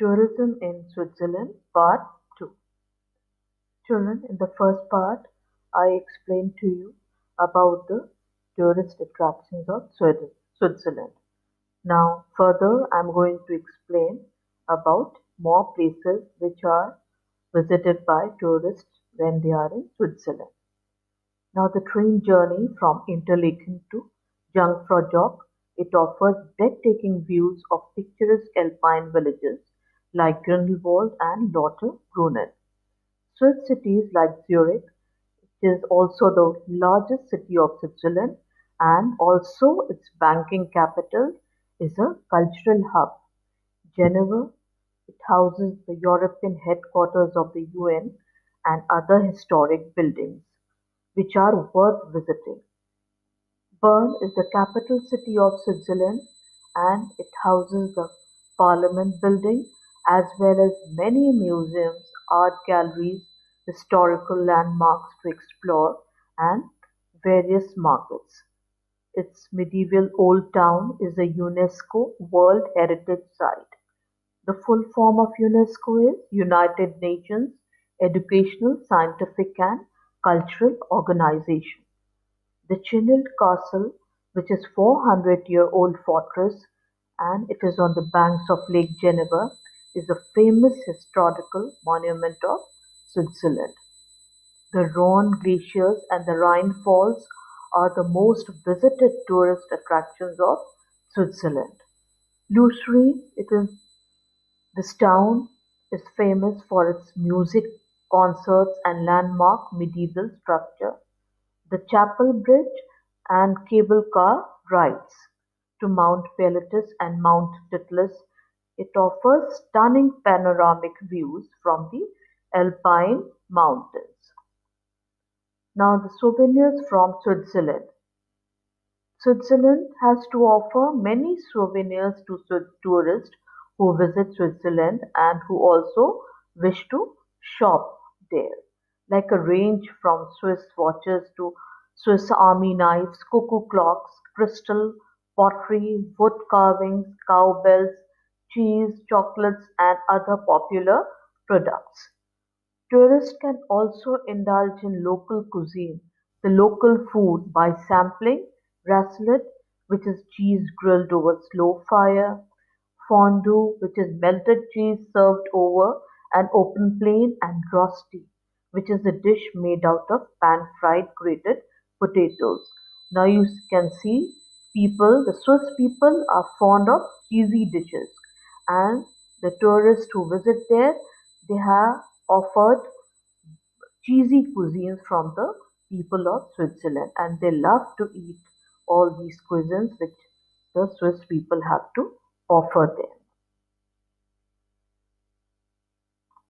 Tourism in Switzerland Part 2 Children, in the first part, I explained to you about the tourist attractions of Switzerland. Now, further, I'm going to explain about more places which are visited by tourists when they are in Switzerland. Now, the train journey from Interlaken to Jungfraujoch, it offers breathtaking views of picturesque alpine villages like Grindelwald and Lauterbrunnen. Swiss cities like Zurich, is also the largest city of Switzerland and also its banking capital is a cultural hub. Geneva, it houses the European headquarters of the UN and other historic buildings which are worth visiting. Bern is the capital city of Switzerland and it houses the Parliament building as well as many museums, art galleries, historical landmarks to explore, and various markets. Its medieval old town is a UNESCO World Heritage Site. The full form of UNESCO is United Nations Educational, Scientific and Cultural Organization. The Chillon Castle, which is 400 year old fortress and it is on the banks of Lake Geneva, is a famous historical monument of Switzerland. The Rhone glaciers and the Rhine Falls are the most visited tourist attractions of Switzerland. Lucerne, it is this town is famous for its music, concerts and landmark medieval structure. The Chapel Bridge and cable car rides to Mount Pilatus and Mount Titlis it offers stunning panoramic views from the Alpine mountains. Now the souvenirs from Switzerland. Switzerland has to offer many souvenirs to tourists who visit Switzerland and who also wish to shop there, like a range from Swiss watches to Swiss army knives, cuckoo clocks, crystal, pottery, wood carvings, cowbells, cheese, chocolates, and other popular products. Tourists can also indulge in local cuisine, the local food, by sampling raclette, which is cheese grilled over slow fire, fondue, which is melted cheese served over an open flame, and rosti, which is a dish made out of pan-fried grated potatoes. Now you can see people, the Swiss people are fond of cheesy dishes and the tourists who visit there they have offered cheesy cuisines from the people of Switzerland and they love to eat all these cuisines which the Swiss people have to offer there.